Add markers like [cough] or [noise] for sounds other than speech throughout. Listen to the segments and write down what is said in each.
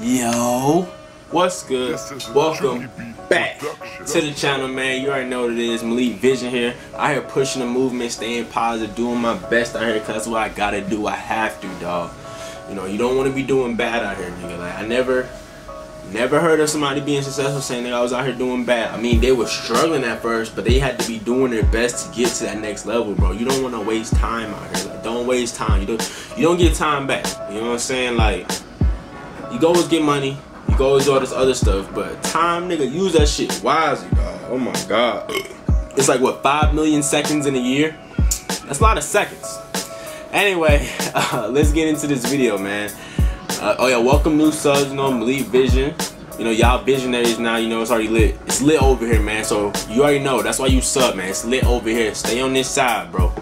Yo, what's good? Welcome back to the channel, man. You already know what it is. Malik Vision here. I here pushing the movement, staying positive, doing my best out here because that's what I gotta do. I have to, dog. You know, you don't want to be doing bad out here, nigga. Like, I never, never heard of somebody being successful saying that I was out here doing bad. I mean, they were struggling at first, but they had to be doing their best to get to that next level, bro. You don't want to waste time out here. Like, don't waste time. You don't, you don't get time back. You know what I'm saying? Like, you go always get money. You go always do all this other stuff. But time, nigga, use that shit wisely, dog. Oh my god. It's like what five million seconds in a year. That's a lot of seconds. Anyway, [laughs] uh, let's get into this video, man. Uh, oh yeah, welcome new subs. You know, Malik Vision. You know, y'all visionaries now. You know, it's already lit. It's lit over here, man. So you already know. That's why you sub, man. It's lit over here. Stay on this side, bro.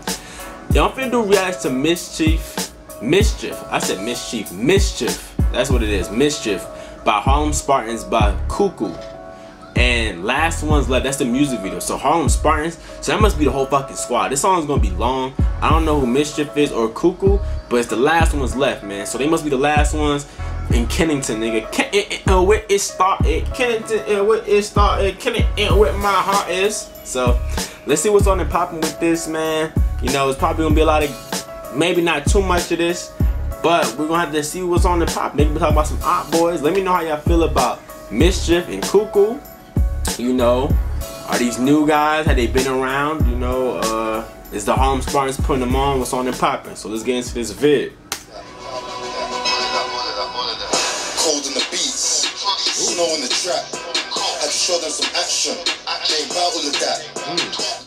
Y'all finna do reacts to Mischief. Mischief. I said Mischief. Mischief. That's what it is. Mischief by Harlem Spartans by Kuku. And last one's left. That's the music video. So Harlem Spartans. So that must be the whole fucking squad. This song's gonna be long. I don't know who Mischief is or Kuku, but it's the last ones left, man. So they must be the last ones in Kennington, nigga. Ken it, it, where it started. Kennington, and where it started. Kennington, uh, where my heart is. So let's see what's on and popping with this, man. You know, it's probably gonna be a lot of, maybe not too much of this. But we're gonna have to see what's on the pop. Maybe we'll talk about some Op Boys. Let me know how y'all feel about Mischief and Kuku. You know, are these new guys? Have they been around? You know, uh, is the Harlem Spartans putting them on? What's on and popping? So let's get into this vid. Cold in the beats, snow in the trap. Had to show them some action. They ain't about all of that. Mm.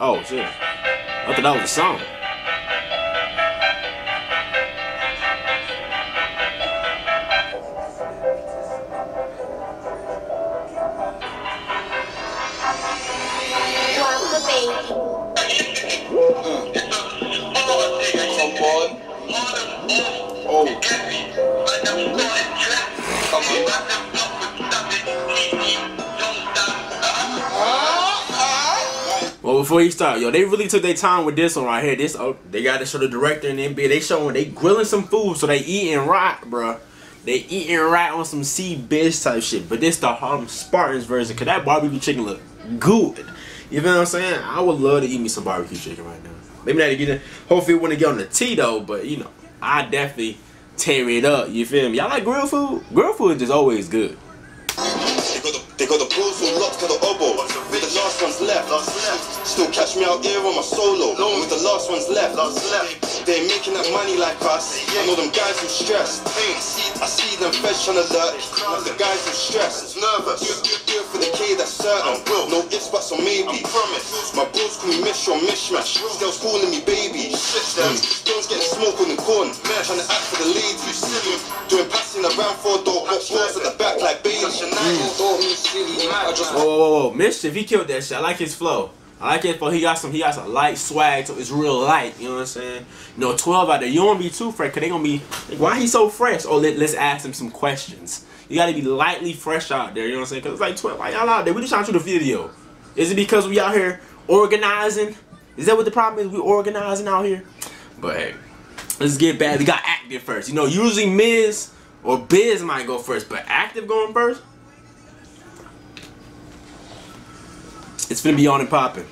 Oh shit! I thought that was a song. Well, before you start, yo, they really took their time with this one right here. This, oh, they got to show the director and NBA. They showing, they grilling some food, so they eating right, bro. They eating right on some sea bitch type shit. But this the Harlem Spartans version, cause that barbecue chicken look good. You know what I'm saying? I would love to eat me some barbecue chicken right now. Maybe not to get it. Hopefully, it wouldn't get on the T though. But you know, I definitely tear it up. You feel me? Y'all like grill food? Grill food is always good. They got the, balls all locked to the oboe. With the last ones left. Still catch me out here on my solo. With the last ones left. They ain't making that money like us. I know them guys who stressed. I see them feds trying to lurk. Like the guys who stressed. Nervous. Do, do, do it for the K that's certain. No ifs, buts, or maybe. promise. My bros call me Mish or Mishmash. Girls calling me baby. Shit, them. Mm. Stones getting smoke on the corn. Trying to act for the ladies. You're sitting. Doing passing around for a dog. Got balls at the back like baby. Mm. Whoa, whoa, whoa, whoa. Mischief, he killed that shit. I like his flow. I like it flow. He got some, he got some light swag, so it's real light. You know what I'm saying? You know, 12 out there. You don't be too fresh, cause they gonna be why he so fresh? Oh, let, let's ask him some questions. You gotta be lightly fresh out there. You know what I'm saying? Cause it's like 12. Why y'all out there? We just trying to shoot a video. Is it because we out here organizing? Is that what the problem is? We organizing out here? But hey, let's get bad. We got active first. You know, usually Miz or Biz might go first, but active going first. It's gonna be on and popping.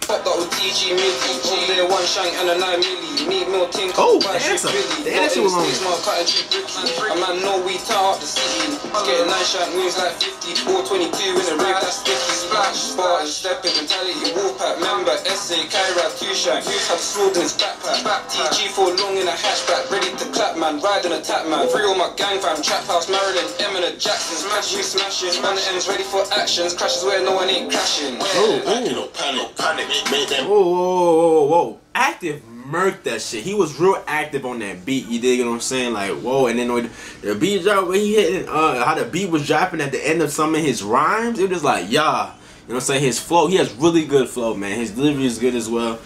Oh, damn, so, damn, that shit was long. A man know we tie up the city. Getting nine shot moves like 50, 422 in a rig that's sticky. Splash, Spartan, stepping mentality, Warpack, member, essay, Kyra, two shot. Who's had sword in his backpack? Back TG for long in a hatchback, ready to clap man, riding a tap man. Free all my gang fam, trap house, Maryland, Eminem, Jackson, smash you smashing. On the ends, ready for actions, crashes where no one ain't crashing. Oh, oh. Panic, panic, made them. Whoa, whoa, whoa, whoa. Active murked that shit. He was real active on that beat. You dig what I'm saying? Like, whoa. And then when the beat drop, when he hit, uh, how the beat was dropping at the end of some of his rhymes, it was like, yeah. You know what I'm saying? His flow, he has really good flow, man. His delivery is good as well.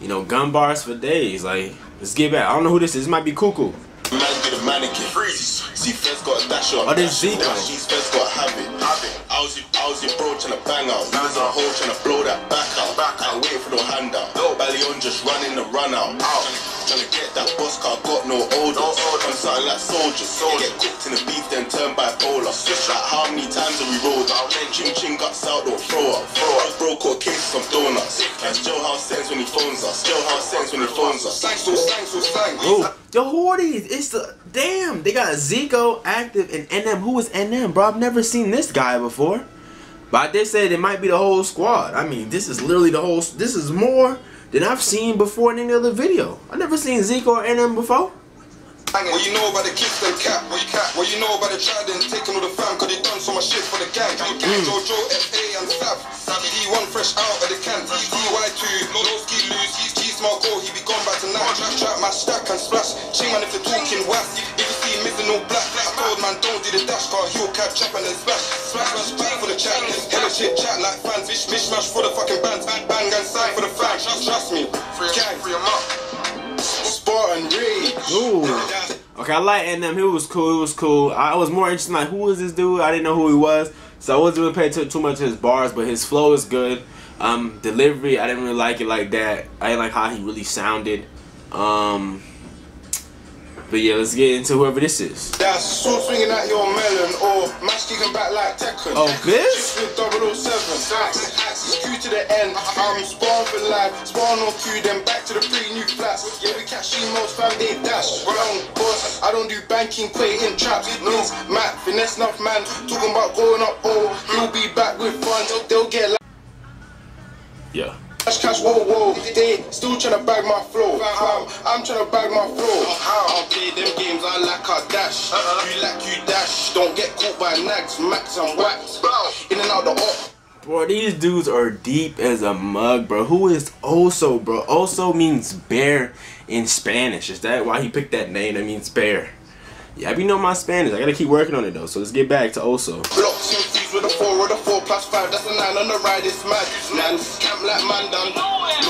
You know, gun bars for days. Like, let's get back. I don't know who this is. This might be Kuku. Man get a mannequin. Freeze. See, Fez got a dash on. Oh, this Zico. She's Fez got a habit. I was your, I was your bro trying to bang out. You was a hoe trying to blow that back out. Back out. Wait for no handout. No. Ballion just running the run out. out. Trying to get that boss car, got no odor. No odor. I'm something like soldiers. Soldier. Get cooked in the beef, then turn bipolar. how many times have we rolled out? Ching ching guts out, don't throw up. Throw up. Bro caught case some donuts. That's Jailhouse sends when he phones us. Jailhouse sends when he phones us. Thanks to thanks to thanks. Ooh, the Horties. It's the damn. They got Zico active and NM. Who was NM, bro? I've never seen this guy before. But they said it might be the whole squad. I mean, this is literally the whole. This is more than I've seen before in any other video. I've never seen Zico or NM before. What you know about the kids and cap? What you cap? What you know about the trident taking all the fam? Cause they done so much shit for the gang. Gang, gang, mm. Jojo, FA and Sav. D1 fresh out of the can. DY2, low ski loose. He's G smart go, he be gone by tonight. Trap, trap, my stack and splash. Ching man if you're talking whack. If you see him missing all black. I told man don't do the dash car. He'll catch up and then splash. Splash, splash, bang for the chat. Hella shit chat like fans. Mish, mish, mash for the fucking bands. Bang, bang and sign for the fans. Trust me. Gang, free him up. Spartan Rage. Ooh. Okay, I like NM. He was cool. He was cool. I was more interested in like who was this dude. I didn't know who he was, so I wasn't really paying too, too much to his bars. But his flow is good. Um, delivery, I didn't really like it like that. I didn't like how he really sounded. Um, but yeah, let's get into whoever this is. That's sword swinging at your melon or mash kicking back like Tekken. Oh, this? With 007. Axe, axe is Q to the end. I'm spawn for life. Spawn on Q, then back to the three new flats. Yeah, we catch emos, fam, they dash. Round boss, I don't do banking, quitting traps. Means Matt, finesse enough man. Talking about going up, oh, he'll be back with funds. They'll get like Yeah. Cash, cash, whoa, whoa. They still tryna bag my flow. Fam, I'm tryna bag my flow. How? I don't play them games, I like a dash. uh You like you dash. Don't get caught by nags, max and wax. In and out the op. Bro, these dudes are deep as a mug, bro. Who is Oso, bro? Oso means bear in Spanish. Is that why he picked that name? That means bear. Yeah, I be know my Spanish. I gotta keep working on it though. So let's get back to Oso. And with a four or the four plus five. That's a nine on the ride. It's mad. Man, camp like man done.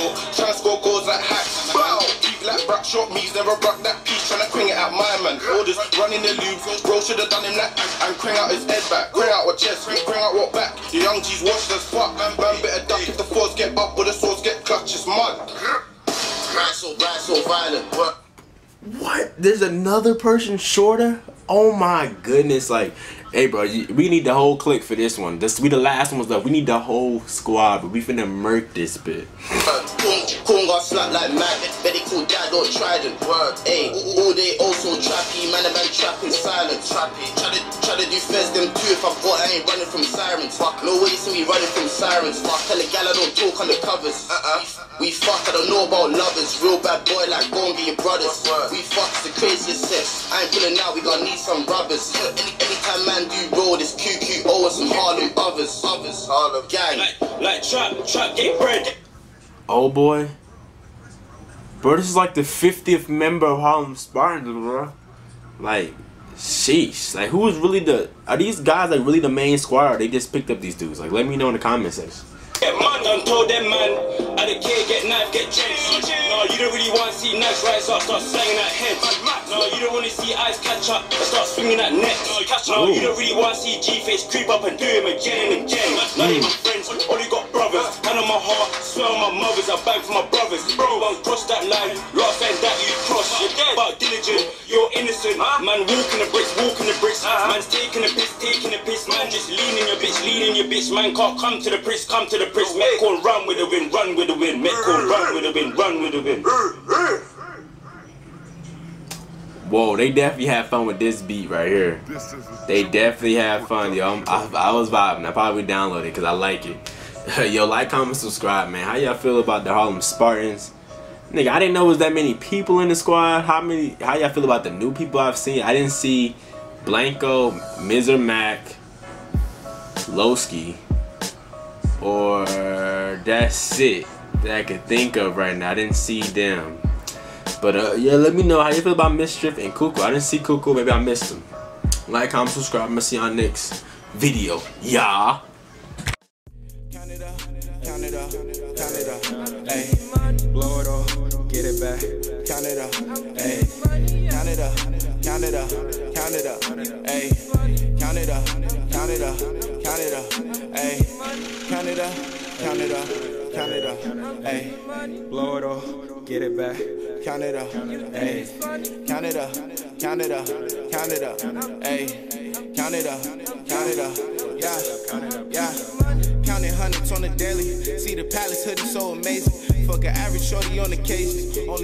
Look, tryna score goals like hacks. Bow. Peak like Brack shot me's never broke that piece. Tryna cring it at my man. Orders running the loop. Bro should have done him that and cring out his head back. Cring out what chest, cring out what back. The young G's washed as fuck. Man, man better duck if the fours get up or the swords get clutch. It's mud. Right so, right so violent. What? What? There's another person shorter? Oh my goodness! Like, hey, bro, we need the whole clique for this one. This we the last ones left. We need the whole squad, but we finna murk this bit. Corn got slapped like mad. Bet they call dad or trident. Word. Ayy, all day also trappy. Man, a man trapping silent. Trappy. Try to, try to do feds them too. If I got, I ain't running from sirens. Fuck. No way, see me running from sirens. Fuck. Tell a gal I don't talk on the covers. Uh-uh. We fuck, I don't know about lovers. Real bad boy like Gonga, your brothers. We fuck, it's the craziest sex. I ain't pulling out, we gonna need some rubbers. Any, anytime man do roll, this QQO and some Harlem others. Others. Harlem. Gang. Like, like trap, trap, get bread. Oh boy. Bro, this is like the 50th member of Harlem Spartans, bro. Like, sheesh. Like, who is really the. Are these guys like really the main squad or they just picked up these dudes? Like, let me know in the comment section. Get mad and told them man, I don't care, get knife, get drenched. No, you don't really want to see knives rise up, start slanging at heads. No, you don't want to see eyes catch up start swinging at necks. No, you don't really want to see G-face creep up and do him again and again. Mm. Not even friends, only got brothers. Hand on my heart, swear on my mothers, I bang for my brothers. Bro, won't cross that line, last time that you cross. You're dead, but diligent, you're innocent. Man, walking the bricks, walking the bricks. Man's taking the piss, taking the piss. Man, just leaning your bitch, leaning your bitch. Man can't come to the priest, come to the priest. Make on run with the wind, run with the wind. Make on run with the wind, run with the wind. Whoa, they definitely had fun with this beat right here. They definitely had fun, yo. I'm- I, I was vibing. I probably downloaded it because I like it. [laughs] yo, like, comment, subscribe, man. How y'all feel about the Harlem Spartans? Nigga, I didn't know it was that many people in the squad. How many? How y'all feel about the new people I've seen? I didn't see Blanco, Mizer Mac, Loski, or that's it that I could think of right now. I didn't see them. But uh, yeah, let me know how you feel about Mischief and Kuku. I didn't see Kuku, maybe I missed him. Like, comment, subscribe. I'm gonna see y'all next video. Yeah. Canada, Canada, Canada, hey, blow it all, get it back. Canada, hey, Canada, Canada, Canada, hey, Canada, Canada, Canada, hey, Canada, Canada, Canada, hey, blow it all, get it back. Canada, hey, Canada, Canada, Canada, hey, Canada. count it up, count it up, yeah, yeah. Counting hundreds on the daily. See the palace hoodie so amazing. Fuck an average shorty on occasion. Only